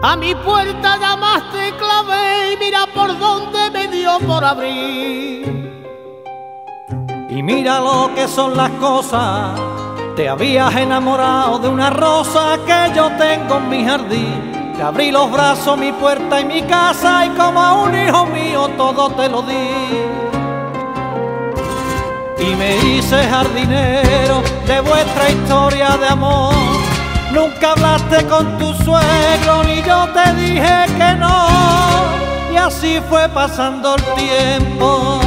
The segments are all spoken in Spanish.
A mi puerta llamaste clave y mira por dónde me dio por abrir. Y mira lo que son las cosas. Te habías enamorado de una rosa que yo tengo en mi jardín. Te abrí los brazos, mi puerta y mi casa y como a un hijo mío todo te lo di. Y me hice jardinero de vuestra historia de amor Nunca hablaste con tu suegro te dije que no. Y así fue pasando el tiempo.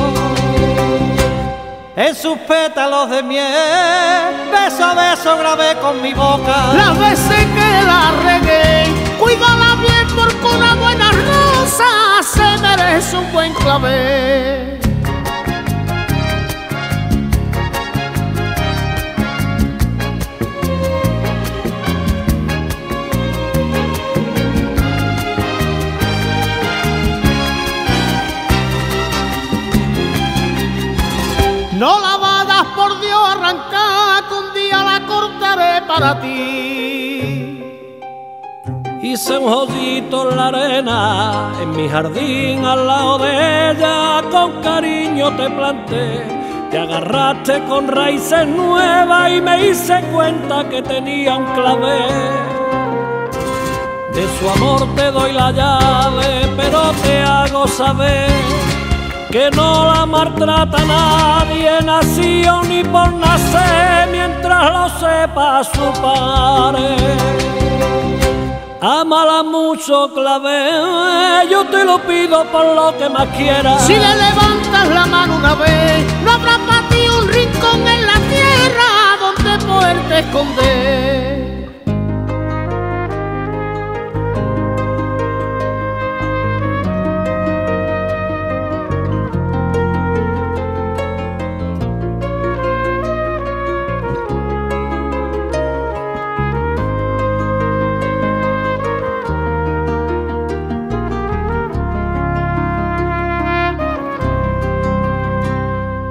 En sus pétalos de miel, beso a beso grabé con mi boca. Las veces que la regué, cuídala bien porque una buena rosa se merece un buen clave. No la vadas por Dios arrancar, un día la cortaré para ti. Hice un hoyito en la arena, en mi jardín al lado de ella, con cariño te planté. Te agarraste con raíces nuevas y me hice cuenta que tenía un clave. De su amor te doy la llave, pero te hago saber que no la maltrata nadie, nació ni por nacer, mientras lo sepa su padre. Amala mucho, clave, yo te lo pido por lo que más quieras. Si le levantas la mano una vez,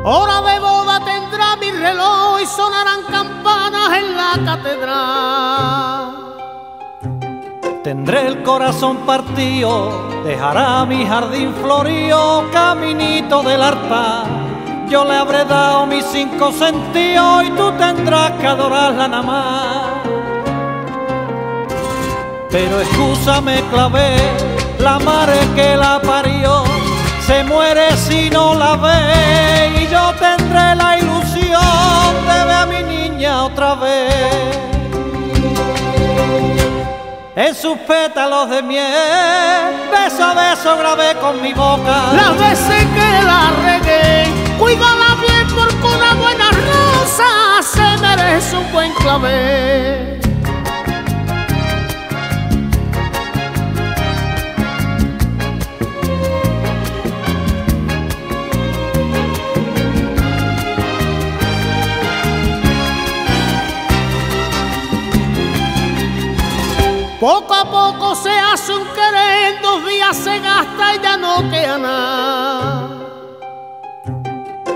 Hora de boda tendrá mi reloj y sonarán campanas en la catedral. Tendré el corazón partido, dejará mi jardín florío, caminito del altar. Yo le habré dado mis cinco sentidos y tú tendrás que adorarla nada más. Pero escúchame, clavé, la madre que la parió se muere si no la ve otra vez. En sus pétalos de miel, beso a beso grabé con mi boca. Las veces que la regué, cuídala bien porque una buena rosa se merece un buen clave. Poco a poco se hace un querer, en dos días se gasta y ya no queda nada.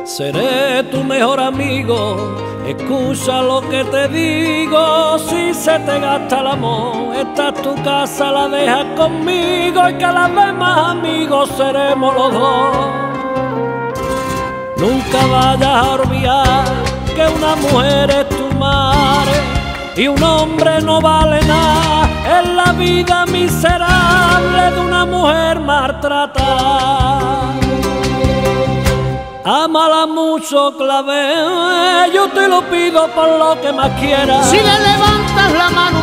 Seré tu mejor amigo, escucha lo que te digo. Si se te gasta el amor, esta es tu casa, la dejas conmigo y cada vez más amigos seremos los dos. Nunca vayas a olvidar que una mujer es tu madre y un hombre no vale nada. Vida miserable de una mujer maltratada. Amala mucho, clave, yo te lo pido por lo que más quieras. Si le levantas la mano